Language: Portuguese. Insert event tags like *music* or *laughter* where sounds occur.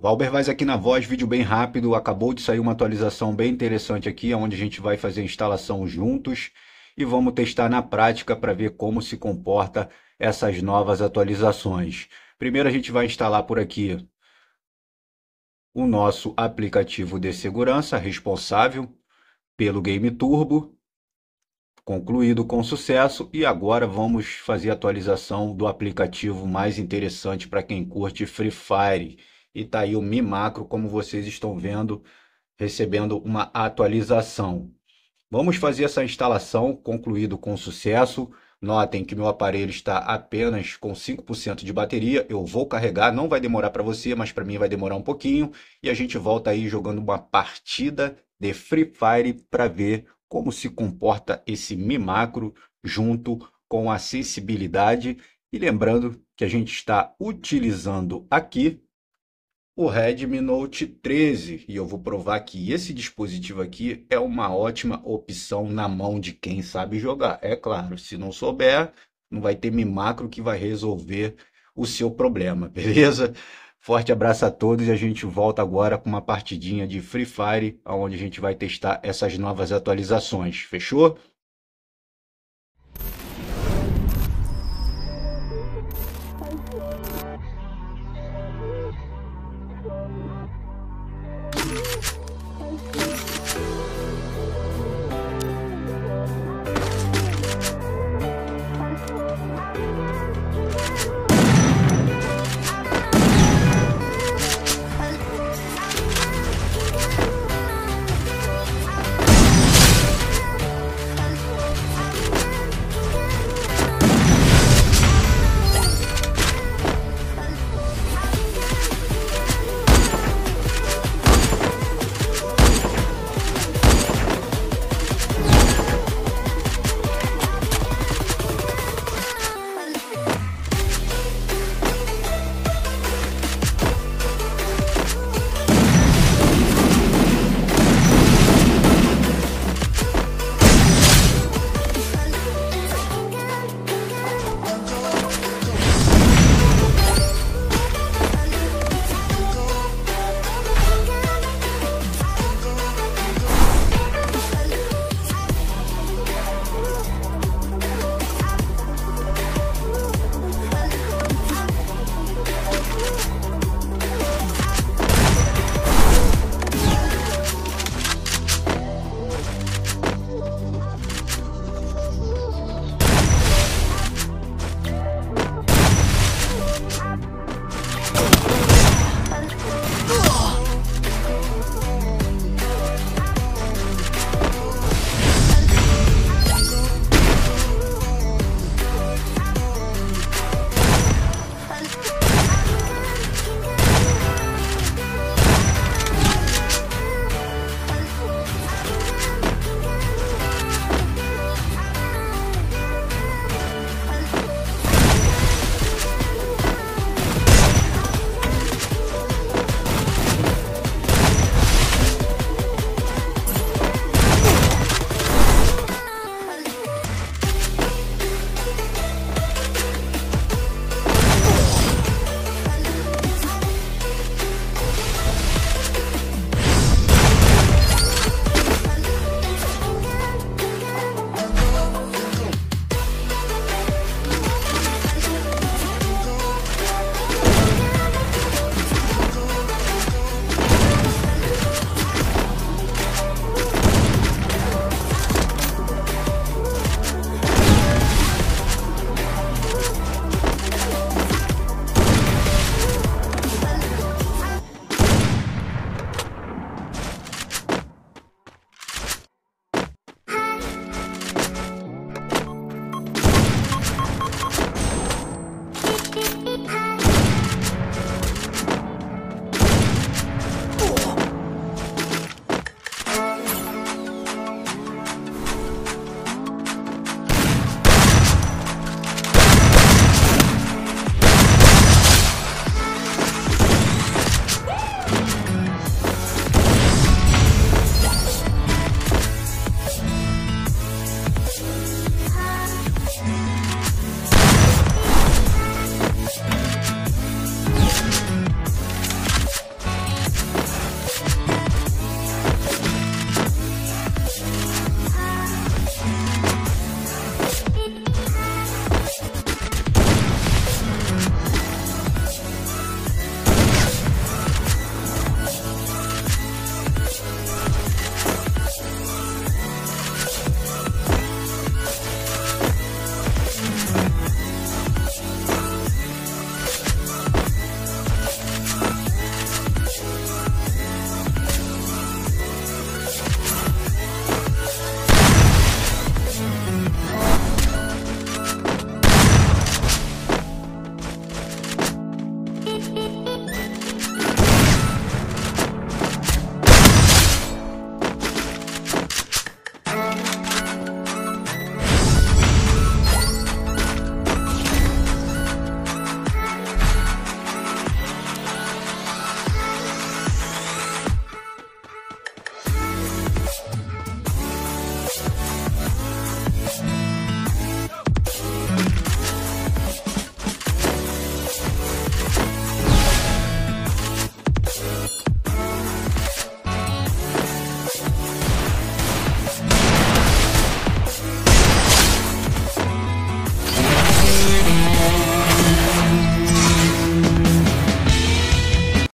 Valber Vaz aqui na voz, vídeo bem rápido. Acabou de sair uma atualização bem interessante aqui, onde a gente vai fazer a instalação juntos e vamos testar na prática para ver como se comporta essas novas atualizações. Primeiro a gente vai instalar por aqui o nosso aplicativo de segurança responsável pelo Game Turbo, concluído com sucesso e agora vamos fazer a atualização do aplicativo mais interessante para quem curte Free Fire e tá aí o Mi Macro, como vocês estão vendo, recebendo uma atualização. Vamos fazer essa instalação concluído com sucesso. Notem que meu aparelho está apenas com 5% de bateria. Eu vou carregar, não vai demorar para você, mas para mim vai demorar um pouquinho. E a gente volta aí jogando uma partida de Free Fire para ver como se comporta esse Mi Macro junto com a sensibilidade. E lembrando que a gente está utilizando aqui o Redmi Note 13 e eu vou provar que esse dispositivo aqui é uma ótima opção na mão de quem sabe jogar. É claro, se não souber, não vai ter Mi Macro que vai resolver o seu problema, *laughs* beleza? Forte abraço a todos e a gente volta agora com uma partidinha de Free Fire, onde a gente vai testar essas novas atualizações. Fechou?